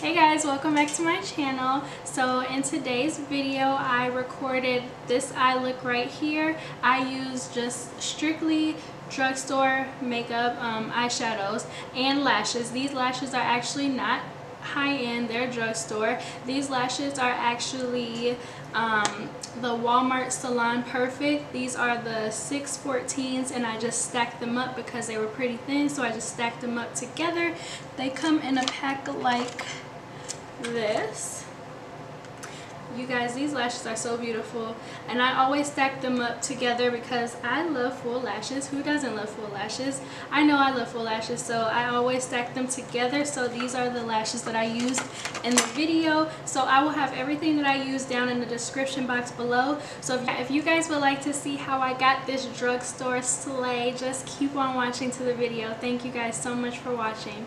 Hey guys, welcome back to my channel. So in today's video, I recorded this eye look right here. I use just strictly drugstore makeup, um, eyeshadows, and lashes. These lashes are actually not high-end, they're drugstore. These lashes are actually um, the Walmart Salon Perfect. These are the 614s and I just stacked them up because they were pretty thin so I just stacked them up together. They come in a pack like this. You guys these lashes are so beautiful and I always stack them up together because I love full lashes. Who doesn't love full lashes? I know I love full lashes so I always stack them together. So these are the lashes that I used in the video. So I will have everything that I use down in the description box below. So if, you guys would like to see how I got this drugstore slay just keep on watching to the video. Thank you guys so much for watching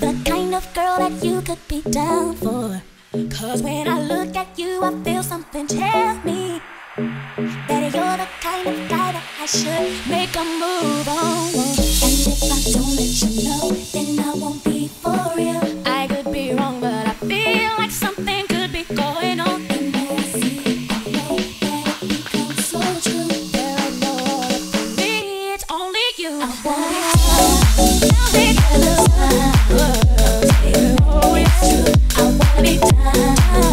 The kind of girl that you could be down for. Cause when I look at you, I feel something tell me that you're the kind of guy that I should make a move on. True. I wanna be down.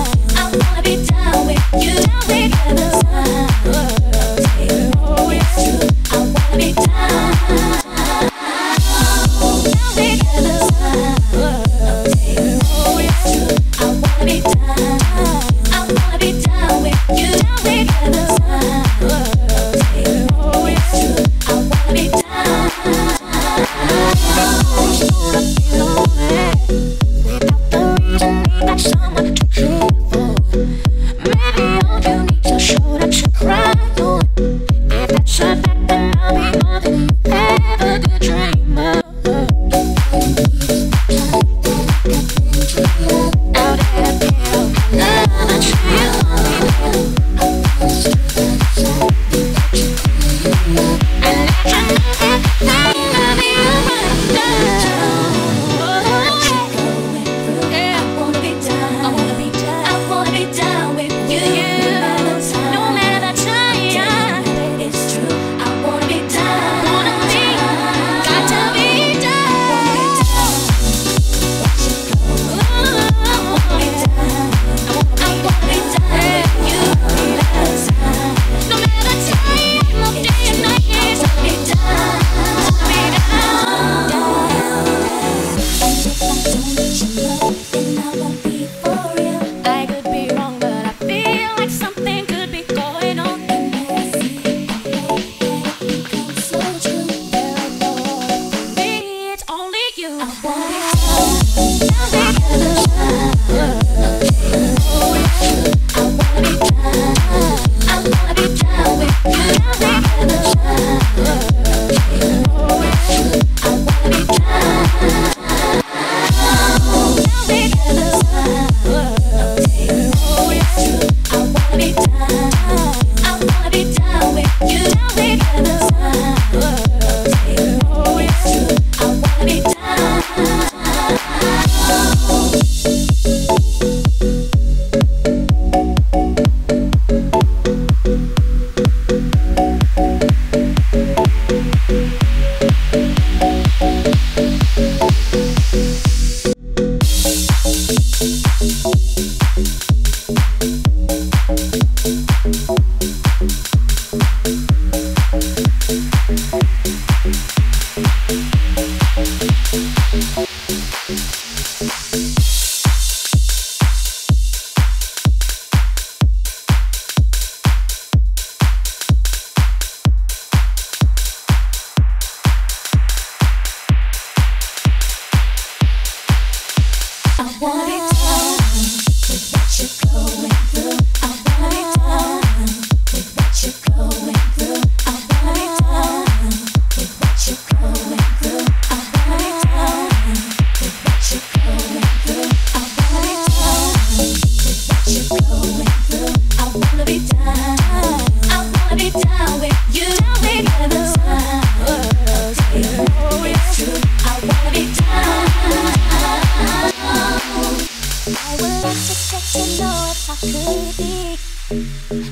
I could be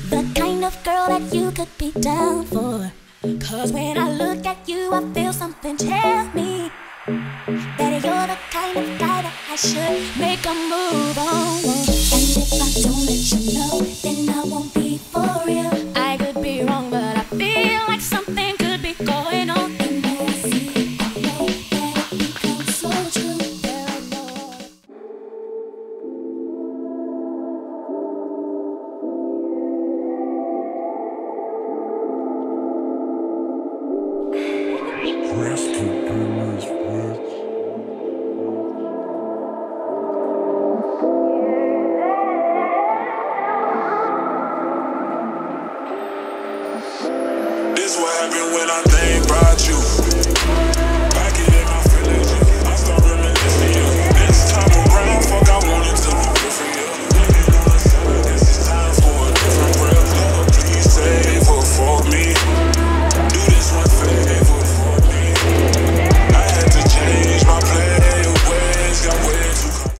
The kind of girl that you could be down for. Cause when I look at you I feel something tell me That you're the kind of guy that I should make a move on. This when I think about you.